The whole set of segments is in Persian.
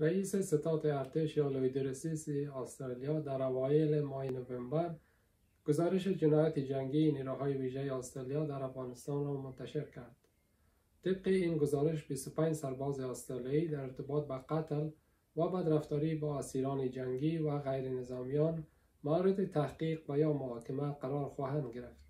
رئیس ستاد ارتش یا لویدرسیس استرالیا در اوایل ماه نوامبر گزارش جنایت جنگی نیروهای ویژه استرالیا در افغانستان را منتشر کرد. طبق این گزارش 25 سرباز استرالیایی در ارتباط به قتل و بدرفتاری با اسیران جنگی و غیر نظامیان مورد تحقیق و یا محاکمه قرار خواهند گرفت.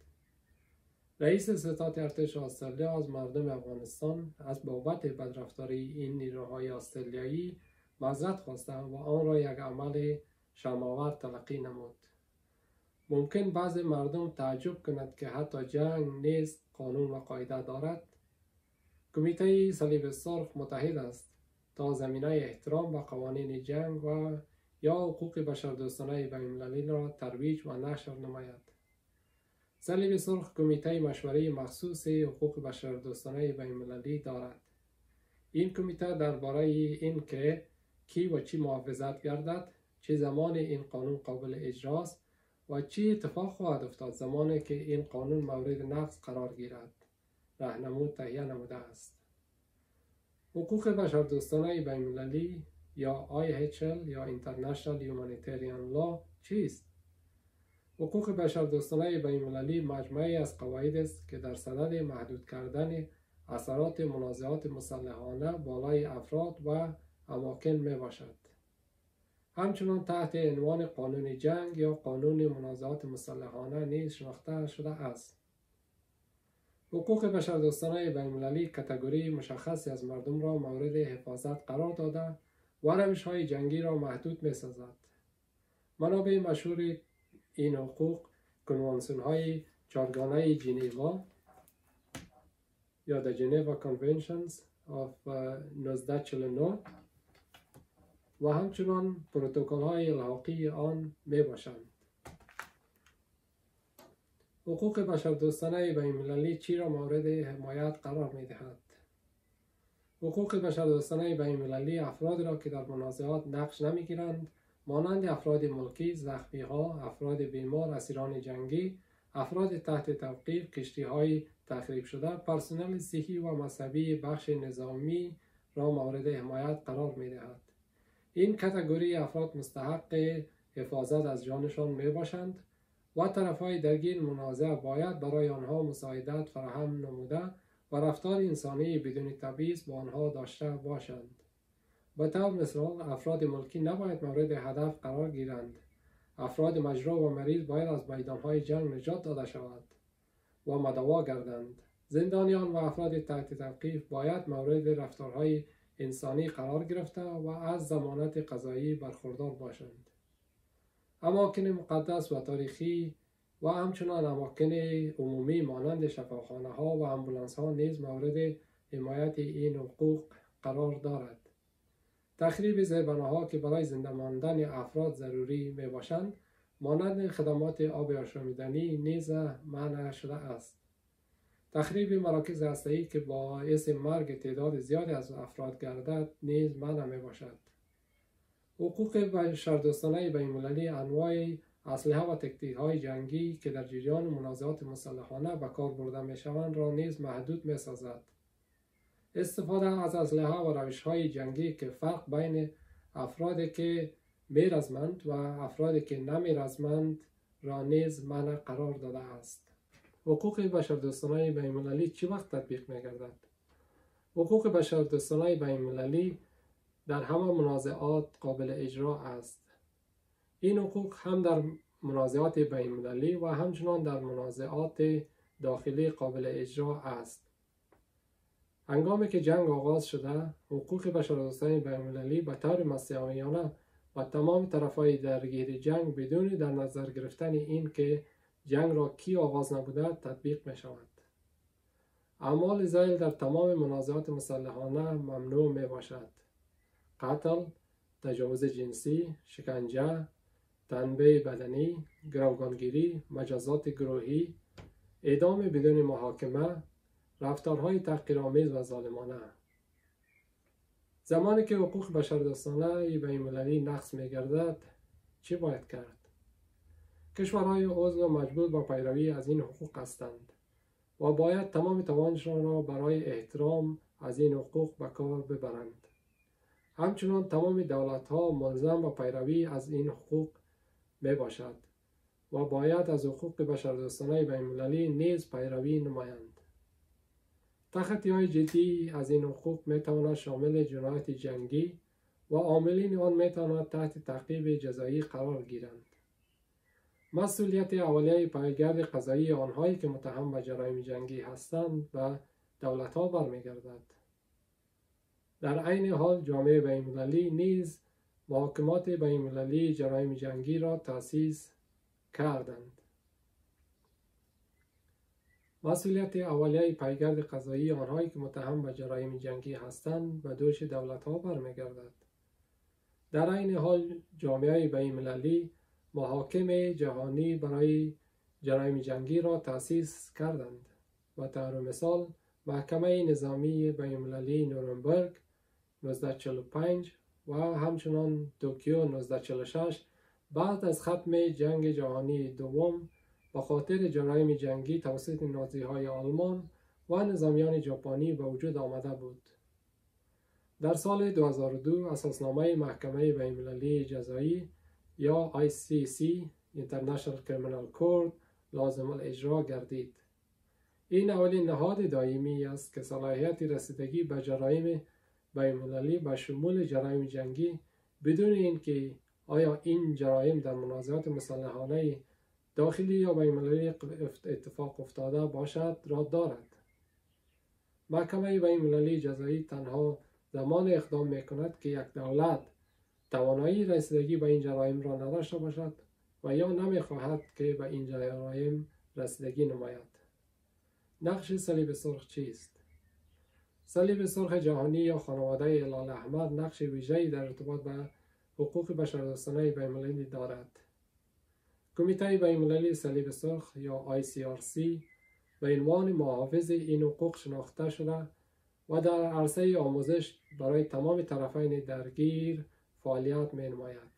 رئیس ستاد ارتش استرالیا از مردم افغانستان از بابت بدرفتاری این نیروهای استرالیایی معذرت خواسته و آن را یک عمل شرمآور تلقی نمود. ممکن بعض مردم تعجب کند که حتی جنگ نیز قانون و قاعده دارد. کمیته صلیب سرخ متحد است. تا زمینه احترام به قوانین جنگ و یا حقوق بشردوستانه بینالمللی را ترویج و نشر نماید. صلیب سرخ کمیته مشوره مخصوص حقوق بشردوستانه بینالمللی دارد. این کمیته درباره این که کی و چی محافظت گردد چه زمان این قانون قابل اجراست و چی اتفاق خواهد افتاد زمانی که این قانون مورد نقض قرار گیرد رهنمود تهیه نموده است حقوق بشردوستانه بینالمللی یا IHL یا International Humanitarian Law چیست؟ حقوق بشردوستانه بینالمللی مجموعی از قواعد است که در صدد محدود کردن اثرات منازعات مسلحانه بالای افراد و اماکن می باشد. همچنان تحت عنوان قانون جنگ یا قانون منازعات مسلحانه نیز شناخته شده است. حقوق بشردوستانه بینالمللی کتگوری مشخصی از مردم را مورد حفاظت قرار داده و روش های جنگی را محدود می سازد. منابع مشهور این حقوق کنوانسیون های چارگانه جنیوا یا The Geneva Conventions of 1949 و همچنان پروتکل های الحاقی آن می باشند. حقوق بشردوستانه بینالمللی چی را مورد حمایت قرار می دهد؟ حقوق بشردوستانه بینالمللی افراد را که در منازعات نقش نمی گیرند مانند افراد ملکی، زخمی ها، افراد بیمار، اسیران جنگی، افراد تحت توقیف، کشتی های تخریب شده، پرسنل صحی و مذهبی بخش نظامی را مورد حمایت قرار می دهد. این کتگوری افراد مستحق حفاظت از جانشان می باشند و طرف های درگیر منازع باید برای آنها مساعدت فراهم نموده و رفتار انسانی بدون تبعیض با آنها داشته باشند. به طور مثال افراد ملکی نباید مورد هدف قرار گیرند. افراد مجروح و مریض باید از میدان های جنگ نجات داده شود و مدوا گردند. زندانیان و افراد تحت توقیف باید مورد رفتارهای انسانی قرار گرفته و از زمانت قضایی برخوردار باشند. اماکن مقدس و تاریخی و همچنان اماکن عمومی مانند شفاخانه ها و امبولانس ها نیز مورد حمایت این حقوق قرار دارد. تخریب زیربناها ها که برای زنده ماندن افراد ضروری می باشند مانند خدمات آب آشامیدنی نیز منع شده است. تخریب مراکز هسته‌ای که باعث مرگ تعداد زیادی از افراد گردد نیز منع می باشد. حقوق بشردوستانه بینالمللی انواع اسلحه و تکتیک های جنگی که در جریان منازعات مسلحانه به کار برده می شوند را نیز محدود می سازد. استفاده از اسلحه و روش های جنگی که فرق بین افرادی که میرزمند و افرادی که نمیرزمند را نیز منع قرار داده است. حقوق بشردوستانه بینالمللی چی وقت تطبیق می گردد؟ حقوق بشردوستانه بینالمللی در همه منازعات قابل اجرا است. این حقوق هم در منازعات بینالمللی و همچنان در منازعات داخلی قابل اجرا است. هنگامی که جنگ آغاز شده، حقوق بشردوستان بینالمللی به طور مسئولیانه و تمام طرفهای درگیر جنگ بدون در نظر گرفتن این که جنگ را کی آغاز نبوده تطبیق می شود. اعمال زیل در تمام منازعات مسلحانه ممنوع می باشد. قتل، تجاوز جنسی، شکنجه، تنبیه بدنی، گروگانگیری، مجازات گروهی، اعدام بدون محاکمه، رفتارهای تحقیرآمیز و ظالمانه زمانی که حقوق بشردوستانه بینالمللی نقض میگردد چه باید کرد کشورهای عضو مجبور با پیروی از این حقوق هستند و باید تمام توانشان را برای احترام از این حقوق به کار ببرند. همچنان تمام دولت ها ملزم و پیروی از این حقوق می باشد و باید از حقوق بشردوستانه بین المللی نیز پیروی نمایند. تخطی های جدی از این حقوق می تواند شامل جنایت جنگی و عاملین آن می تواند تحت تعقیب جزایی قرار گیرند. مسئولیت اولیه پایگرد قضایی آنهایی که متهم به جرایم جنگی هستند و دولت ها برمیگردد. در عین حال جامعه بینالمللی نیز محاکمات بینالمللی جرایم جنگی را تأسیس کردند. مسئولیت اولیه پیگرد قضایی آنهایی که متهم به جرایم جنگی هستند به دوش دولت ها برمیگردد. در این حال جامعه بین محاکم جهانی برای جرایم جنگی را تأسیس کردند و طور مثال محکمه نظامی بینالمللی نورنبرگ 1945 و همچنان توکیو 1946 بعد از ختم جنگ جهانی دوم با خاطر جرایم جنگی توسط نازی های آلمان و نظامیان ژاپنی به وجود آمده بود. در سال 2002 اساسنامه محکمه بینالمللی جزایی یا ICC International Criminal Court لازم الاجرا گردید. این اولین نهاد دائمی است که صلاحیت رسیدگی به جرایم بینالمللی به شمول جرایم جنگی بدون اینکه آیا این جرایم در منازعات مسلحانه داخلی یا بینالمللی اتفاق افتاده باشد را دارد محکمه بینالمللی جزایی تنها زمان اقدام می کند که یک دولت توانایی رسیدگی به این جرایم را نداشته باشد و یا نمی خواهد که به این جرایم رسیدگی نماید نقش صلیب سرخ چیست صلیب سرخ جهانی یا خانواده الال احمد نقش ویژه‌ای در ارتباط به حقوق بشردوستانه بین‌المللی دارد. کمیته بین‌المللی صلیب سرخ یا ICRC به عنوان محافظ این حقوق شناخته شده و در عرصه آموزش برای تمام طرفین درگیر فعالیت می نماید.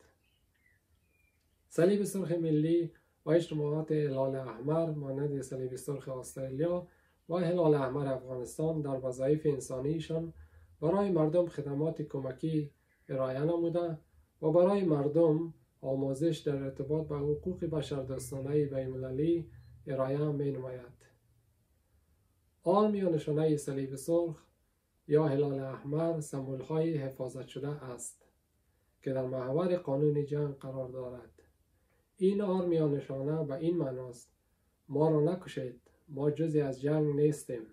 صلیب سرخ ملی و اجتماعات هلال احمر مانند صلیب سرخ استرالیا و هلال احمر افغانستان در وظایف انسانیشان برای مردم خدمات کمکی ارائه نموده و برای مردم آموزش در ارتباط به حقوق بشردوستانه بینالمللی ارائه می نماید. آرم یا نشانه صلیب سرخ یا هلال احمر سمبول های حفاظت شده است که در محور قانون جنگ قرار دارد. این آرم یا نشانه به این معناست ما را نکشید ما جزی از جنگ نیستیم